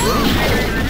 Whoa.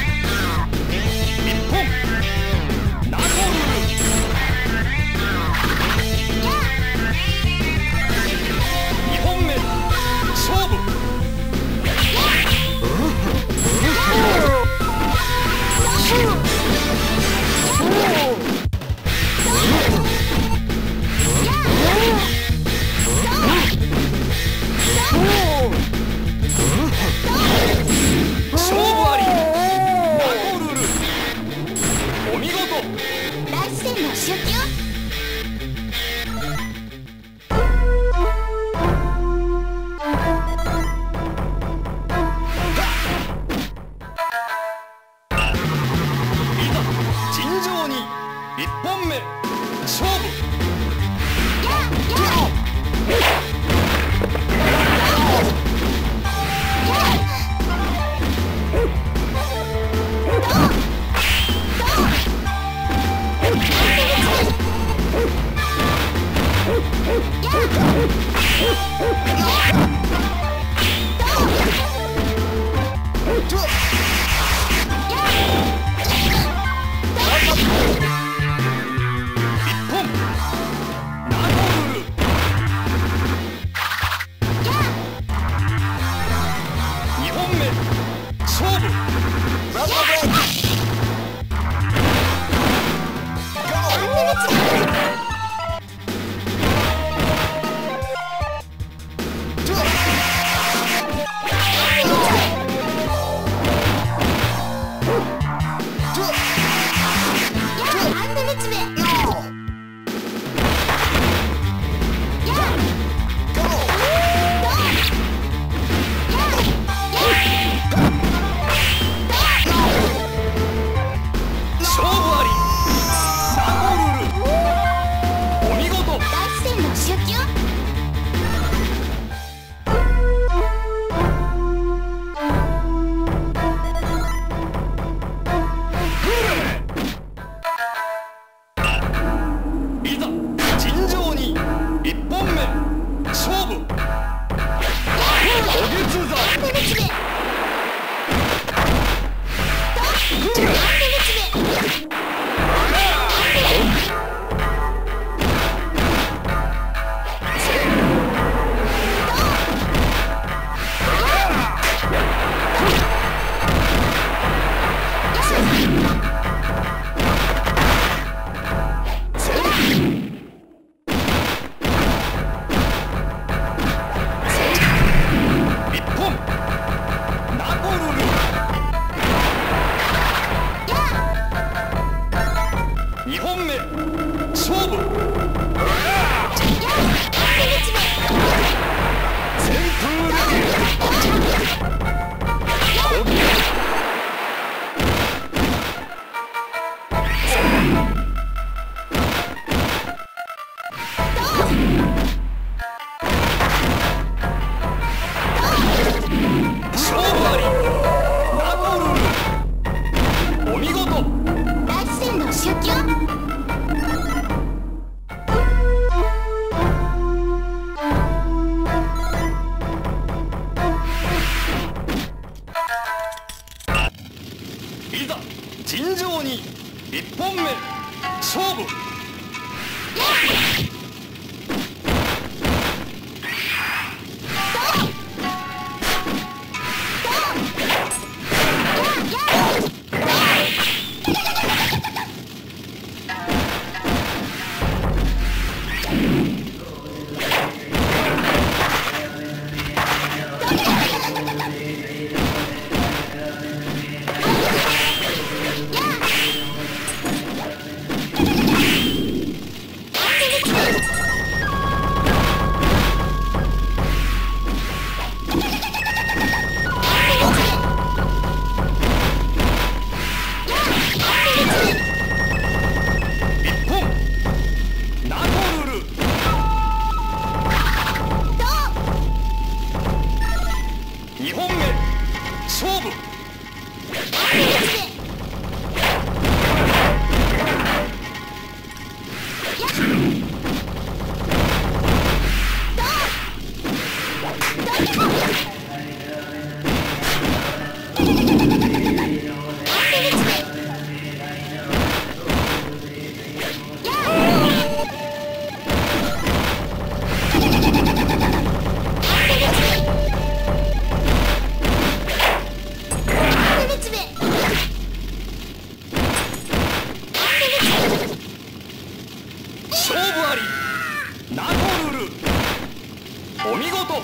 事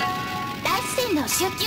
大自然の周期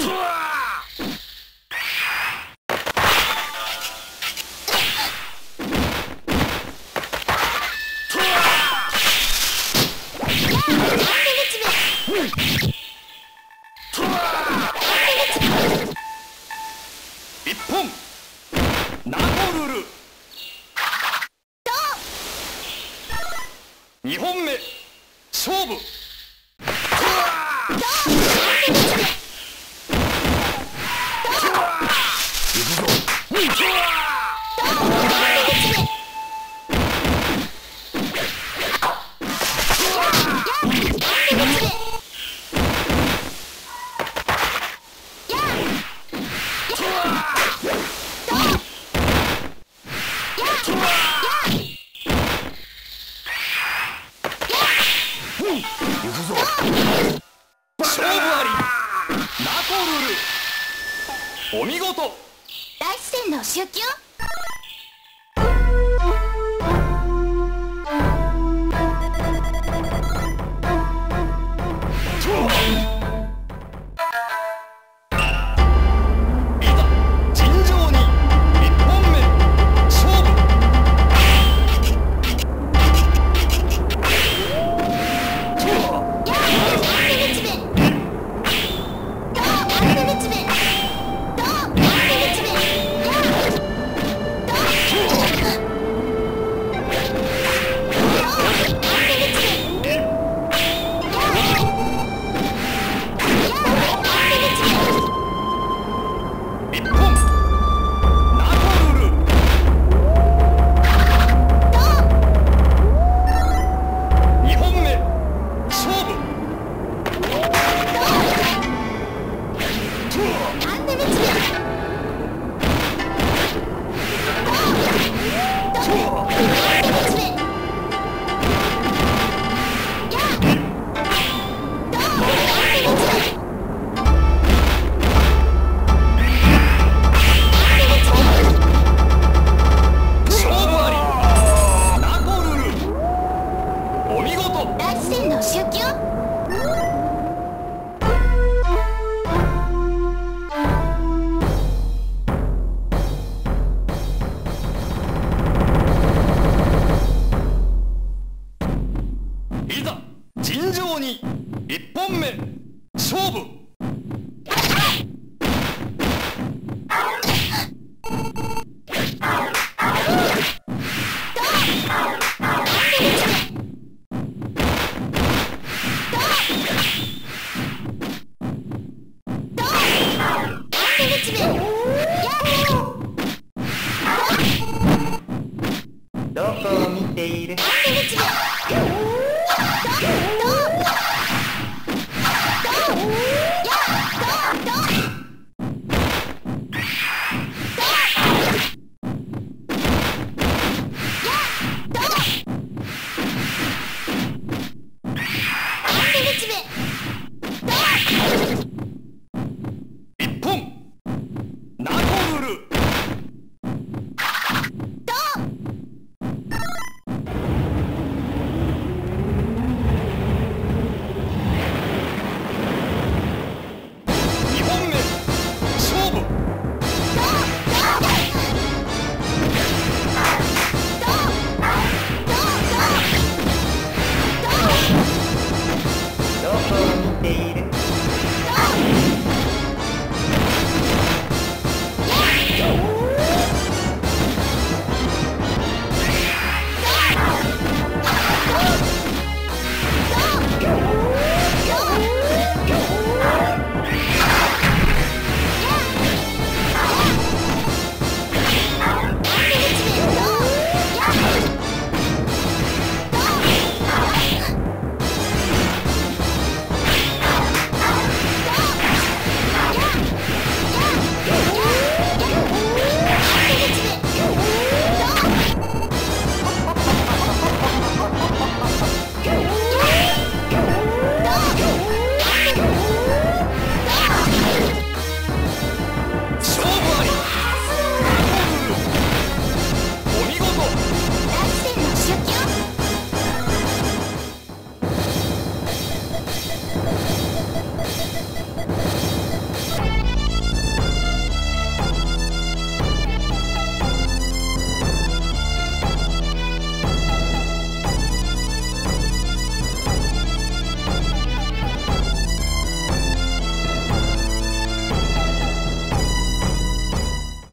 Ugh. に1本目勝負。